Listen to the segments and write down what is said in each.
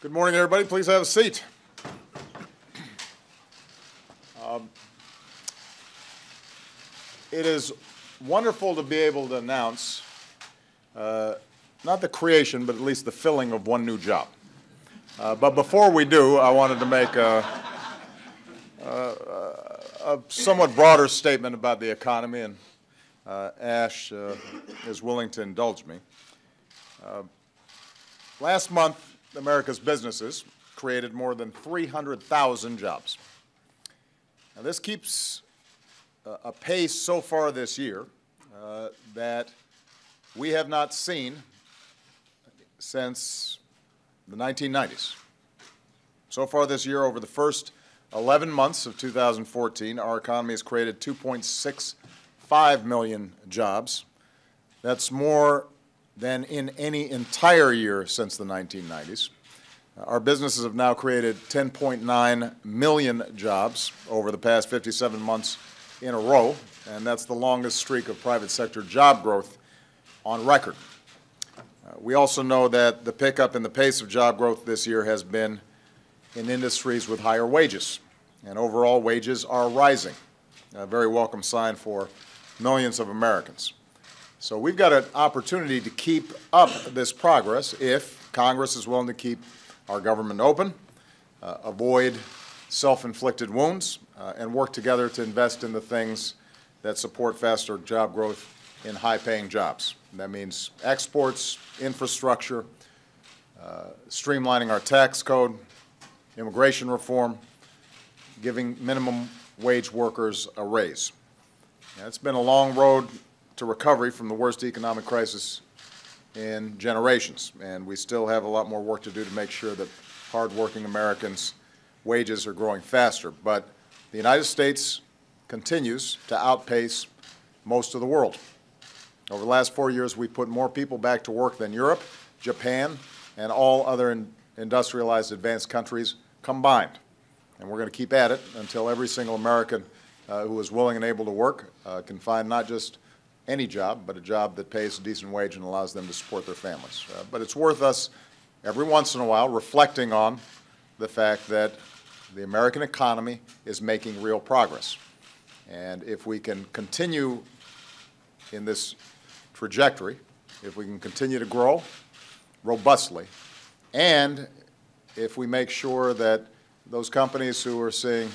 Good morning, everybody. Please have a seat. Um, it is wonderful to be able to announce uh, not the creation, but at least the filling of one new job. Uh, but before we do, I wanted to make a, a, a somewhat broader statement about the economy, and uh, Ash uh, is willing to indulge me. Uh, last month, America's businesses created more than 300,000 jobs. Now, this keeps a pace so far this year uh, that we have not seen since the 1990s. So far this year, over the first 11 months of 2014, our economy has created 2.65 million jobs. That's more than in any entire year since the 1990s. Our businesses have now created 10.9 million jobs over the past 57 months in a row, and that's the longest streak of private sector job growth on record. Uh, we also know that the pickup in the pace of job growth this year has been in industries with higher wages, and overall wages are rising, a very welcome sign for millions of Americans. So we've got an opportunity to keep up this progress if Congress is willing to keep our government open, uh, avoid self-inflicted wounds, uh, and work together to invest in the things that support faster job growth in high-paying jobs. And that means exports, infrastructure, uh, streamlining our tax code, immigration reform, giving minimum wage workers a raise. It's been a long road to recovery from the worst economic crisis in generations, and we still have a lot more work to do to make sure that hardworking Americans' wages are growing faster. But the United States continues to outpace most of the world. Over the last four years, we put more people back to work than Europe, Japan, and all other in industrialized advanced countries combined. And we're going to keep at it until every single American uh, who is willing and able to work uh, can find not just any job, but a job that pays a decent wage and allows them to support their families. Uh, but it's worth us every once in a while reflecting on the fact that the American economy is making real progress. And if we can continue in this trajectory, if we can continue to grow robustly, and if we make sure that those companies who are seeing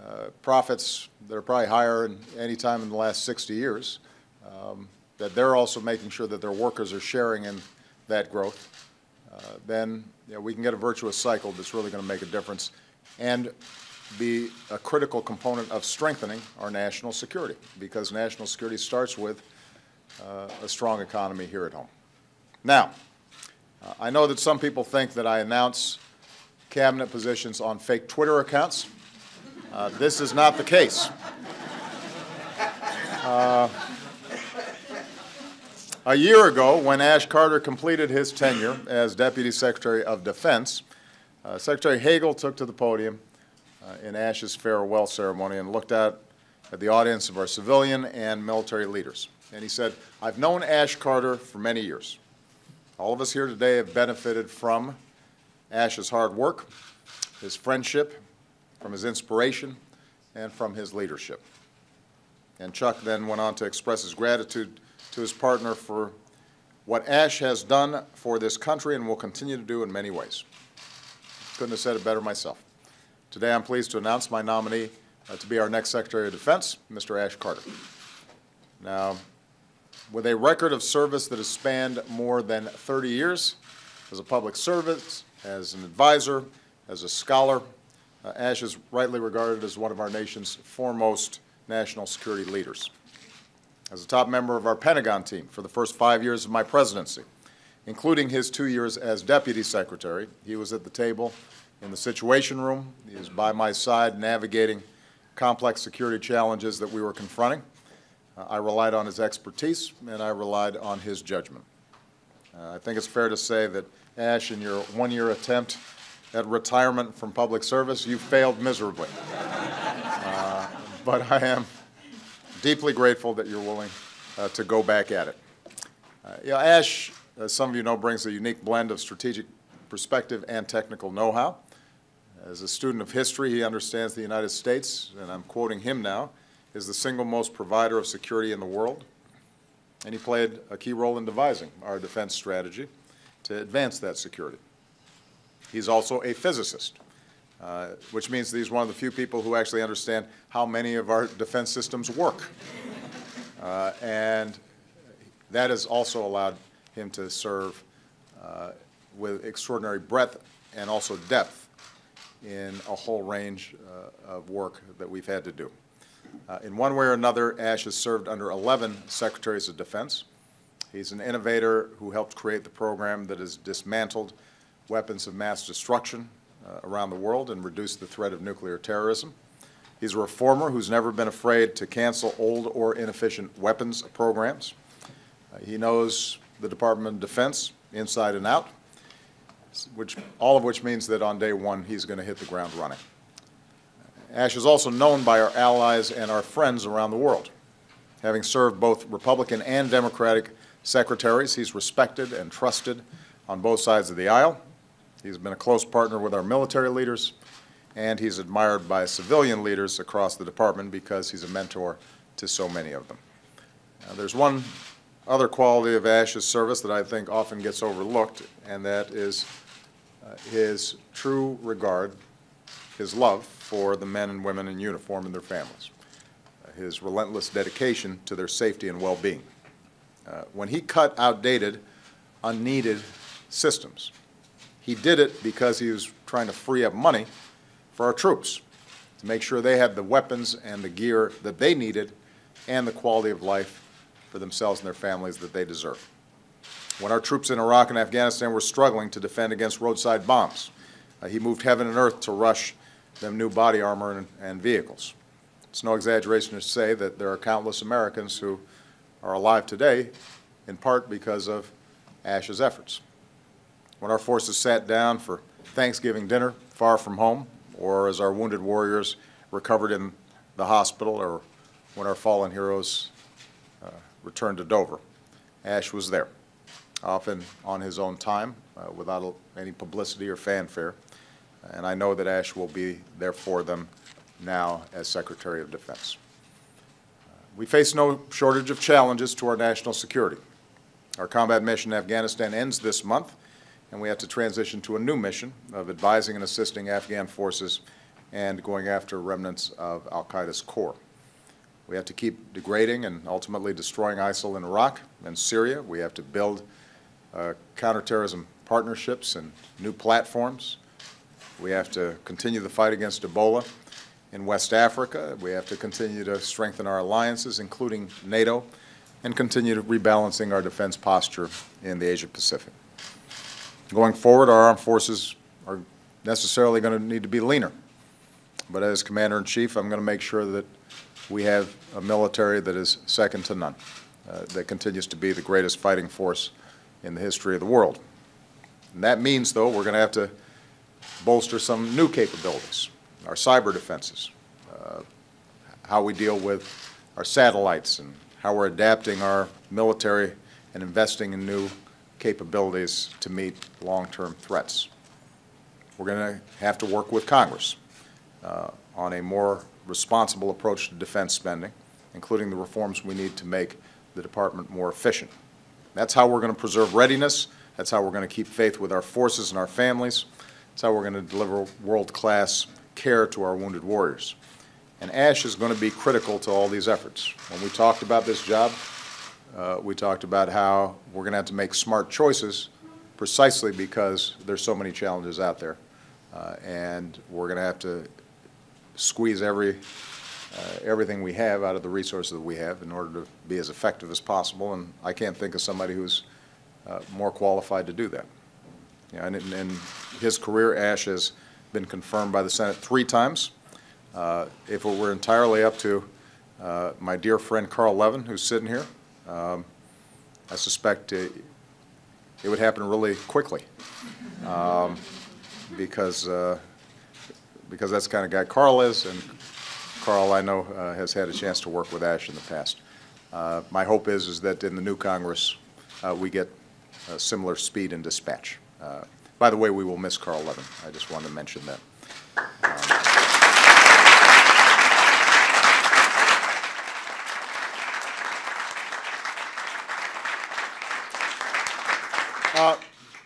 uh, profits that are probably higher than any time in the last 60 years um, that they're also making sure that their workers are sharing in that growth, uh, then you know, we can get a virtuous cycle that's really going to make a difference and be a critical component of strengthening our national security because national security starts with uh, a strong economy here at home. Now, uh, I know that some people think that I announce cabinet positions on fake Twitter accounts. Uh, this is not the case. Uh, a year ago, when Ash Carter completed his tenure as Deputy Secretary of Defense, uh, Secretary Hagel took to the podium uh, in Ash's farewell ceremony and looked out at the audience of our civilian and military leaders. And he said, I've known Ash Carter for many years. All of us here today have benefited from Ash's hard work, his friendship, from his inspiration, and from his leadership. And Chuck then went on to express his gratitude to his partner for what Ash has done for this country and will continue to do in many ways. Couldn't have said it better myself. Today I'm pleased to announce my nominee uh, to be our next Secretary of Defense, Mr. Ash Carter. Now, with a record of service that has spanned more than 30 years as a public servant, as an advisor, as a scholar, uh, Ash is rightly regarded as one of our nation's foremost national security leaders as a top member of our Pentagon team for the first five years of my presidency, including his two years as Deputy Secretary. He was at the table in the Situation Room. He was by my side navigating complex security challenges that we were confronting. Uh, I relied on his expertise and I relied on his judgment. Uh, I think it's fair to say that, Ash, in your one-year attempt at retirement from public service, you failed miserably. Uh, but I am deeply grateful that you're willing uh, to go back at it. Uh, you know, Ash, as some of you know, brings a unique blend of strategic perspective and technical know-how. As a student of history, he understands the United States, and I'm quoting him now, is the single most provider of security in the world. And he played a key role in devising our defense strategy to advance that security. He's also a physicist, uh, which means that he's one of the few people who actually understand how many of our defense systems work. Uh, and that has also allowed him to serve uh, with extraordinary breadth and also depth in a whole range uh, of work that we've had to do. Uh, in one way or another, Ash has served under 11 Secretaries of Defense. He's an innovator who helped create the program that has dismantled weapons of mass destruction around the world and reduce the threat of nuclear terrorism. He's a reformer who's never been afraid to cancel old or inefficient weapons programs. Uh, he knows the Department of Defense inside and out, which, all of which means that on day one, he's going to hit the ground running. Ash is also known by our allies and our friends around the world. Having served both Republican and Democratic secretaries, he's respected and trusted on both sides of the aisle. He's been a close partner with our military leaders, and he's admired by civilian leaders across the department because he's a mentor to so many of them. There's one other quality of Ash's service that I think often gets overlooked, and that is uh, his true regard, his love for the men and women in uniform and their families, uh, his relentless dedication to their safety and well-being. Uh, when he cut outdated, unneeded systems, he did it because he was trying to free up money for our troops, to make sure they had the weapons and the gear that they needed and the quality of life for themselves and their families that they deserve. When our troops in Iraq and Afghanistan were struggling to defend against roadside bombs, uh, he moved heaven and earth to rush them new body armor and, and vehicles. It's no exaggeration to say that there are countless Americans who are alive today in part because of Ash's efforts. When our forces sat down for Thanksgiving dinner far from home, or as our wounded warriors recovered in the hospital, or when our fallen heroes uh, returned to Dover, Ash was there, often on his own time, uh, without any publicity or fanfare and I know that Ash will be there for them now as Secretary of Defense. We face no shortage of challenges to our national security. Our combat mission in Afghanistan ends this month, and we have to transition to a new mission of advising and assisting Afghan forces and going after remnants of al-Qaeda's core. We have to keep degrading and ultimately destroying ISIL in Iraq and Syria. We have to build uh, counterterrorism partnerships and new platforms we have to continue the fight against Ebola in West Africa. We have to continue to strengthen our alliances, including NATO, and continue to rebalancing our defense posture in the Asia Pacific. Going forward, our armed forces are necessarily going to need to be leaner. But as Commander-in-Chief, I'm going to make sure that we have a military that is second to none, uh, that continues to be the greatest fighting force in the history of the world. And that means, though, we're going to have to bolster some new capabilities, our cyber defenses, uh, how we deal with our satellites and how we're adapting our military and investing in new capabilities to meet long-term threats. We're going to have to work with Congress uh, on a more responsible approach to defense spending, including the reforms we need to make the Department more efficient. That's how we're going to preserve readiness. That's how we're going to keep faith with our forces and our families. That's how we're going to deliver world-class care to our wounded warriors. And ASH is going to be critical to all these efforts. When we talked about this job, uh, we talked about how we're going to have to make smart choices precisely because there's so many challenges out there. Uh, and we're going to have to squeeze every, uh, everything we have out of the resources that we have in order to be as effective as possible. And I can't think of somebody who's uh, more qualified to do that. Yeah, and in, in his career, Ash has been confirmed by the Senate three times. Uh, if it were entirely up to uh, my dear friend Carl Levin, who's sitting here, um, I suspect it, it, would happen really quickly um, because uh, because that's the kind of guy Carl is, and Carl, I know, uh, has had a chance to work with Ash in the past. Uh, my hope is is that in the new Congress uh, we get similar speed and dispatch. Uh, By the way, we will miss Carl Levin. I just wanted to mention that. Uh,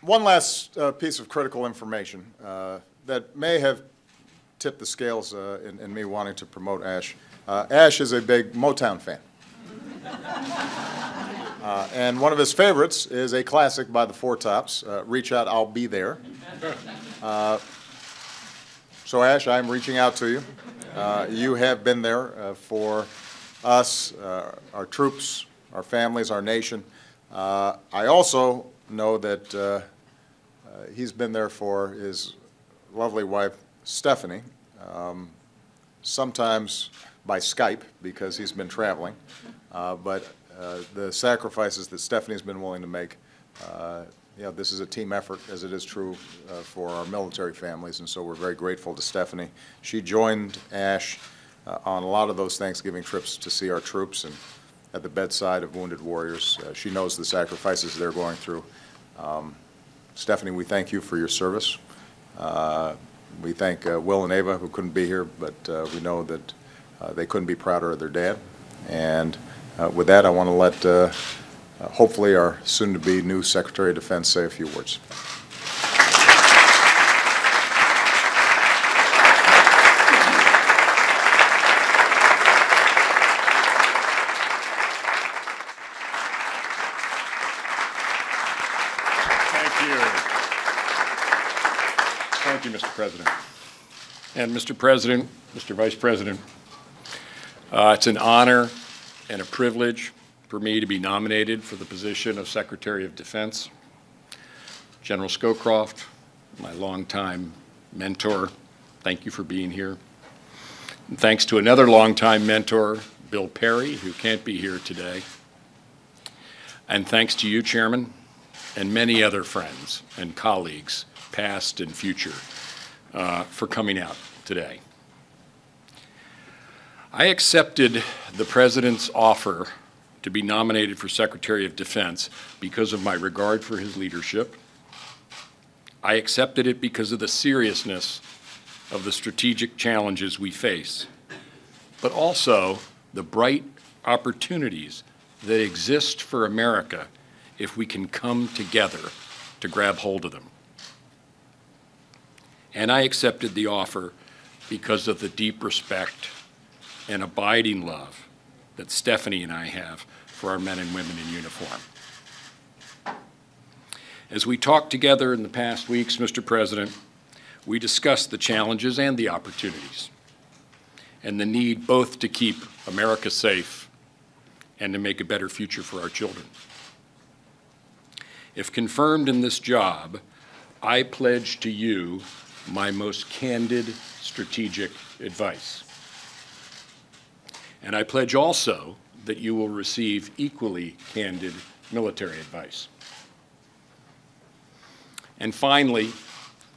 One last uh, piece of critical information uh, that may have tipped the scales uh, in in me wanting to promote Ash. Uh, Ash is a big Motown fan. Uh, And one of his favorites is a classic by the Four Tops, uh, Reach Out, I'll Be There. So Ash, I'm reaching out to you. You have been there for us, our troops, our families, our nation. I also know that uh, he's been there for his lovely wife Stephanie, um, sometimes by Skype because he's been traveling. Uh, But uh, the sacrifices that Stephanie's been willing to make, uh, you know, this is a team effort, as it is true uh, for our military families, and so we're very grateful to Stephanie. She joined Ash uh, on a lot of those Thanksgiving trips to see our troops and at the bedside of wounded warriors. Uh, She knows the sacrifices they're going through. Um, Stephanie, we thank you for your service. Uh, We thank uh, Will and Ava, who couldn't be here, but uh, we know that uh, they couldn't be prouder of their dad. And uh, with that, I want to let, uh, hopefully, our soon-to-be new Secretary of Defense say a few words. Thank you. Thank you, Mr. President. And Mr. President, Mr. Vice President, uh, it's an honor and a privilege for me to be nominated for the position of Secretary of Defense. General Scowcroft, my longtime mentor, thank you for being here. And thanks to another longtime mentor, Bill Perry, who can't be here today. And thanks to you, Chairman, and many other friends and colleagues, past and future, uh, for coming out today. I accepted the President's offer to be nominated for Secretary of Defense because of my regard for his leadership. I accepted it because of the seriousness of the strategic challenges we face, but also the bright opportunities that exist for America if we can come together to grab hold of them. And I accepted the offer because of the deep respect and abiding love that Stephanie and I have for our men and women in uniform. As we talked together in the past weeks, Mr. President, we discussed the challenges and the opportunities, and the need both to keep America safe and to make a better future for our children. If confirmed in this job, I pledge to you my most candid strategic advice. And I pledge also that you will receive equally candid military advice. And finally,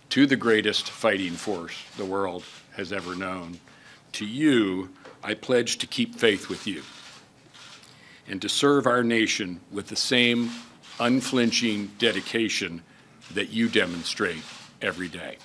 to the greatest fighting force the world has ever known, to you, I pledge to keep faith with you and to serve our nation with the same unflinching dedication that you demonstrate every day.